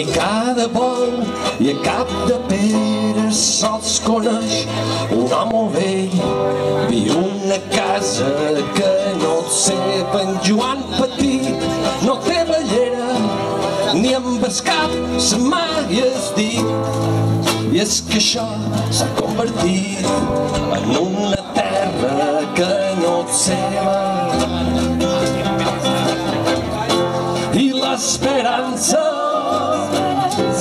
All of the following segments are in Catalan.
ni cada bon i a cap de pere sols coneix. Un home vell viu una casa que no sé en Joan Petit no té ballera ni amb el cap se mai es dit. I és que això s'ha convertit en una terra que no et seva i l'esperança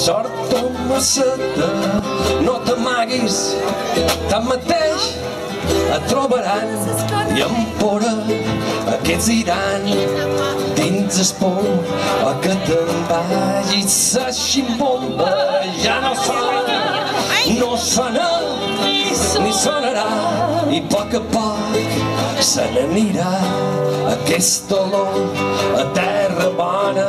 sort o maceta no t'amaguis tanmateix et trobaran i amb pora aquests iran dins el pou o que te'n vagis. Sa ximbomba ja no sona no sona ni sonarà i a poc a poc se n'anirà. Aquest olor a terra bona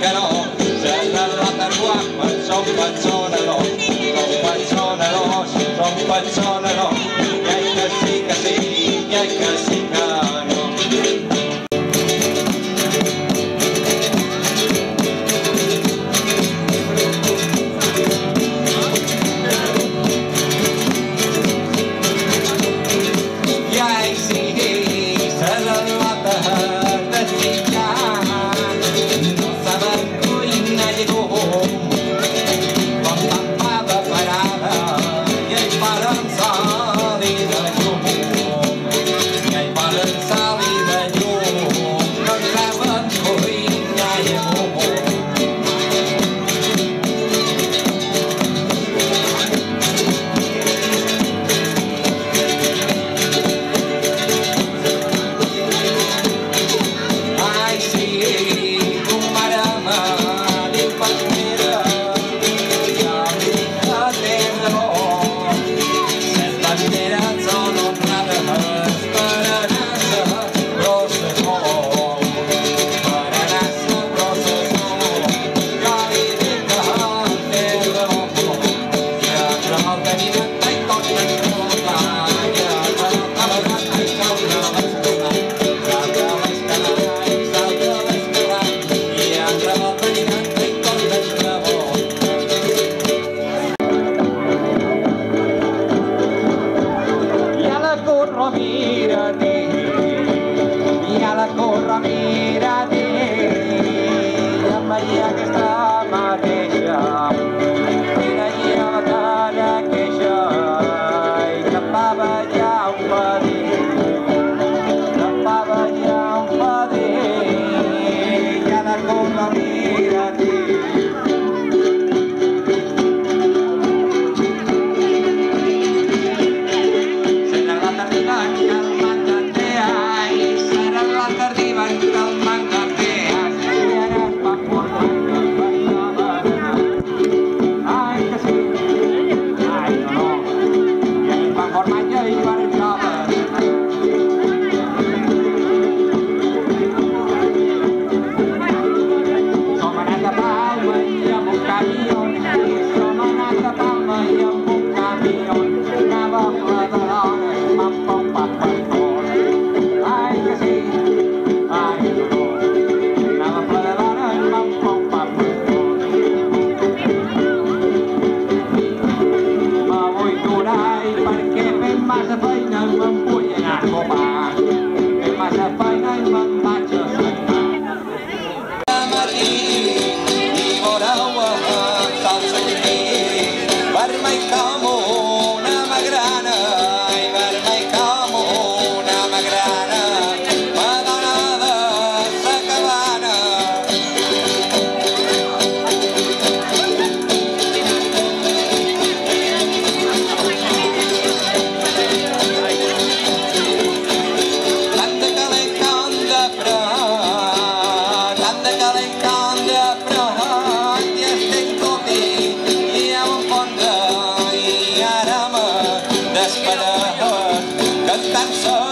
però, se la per qua, ma so, ma mâm vui nhà của bà that so?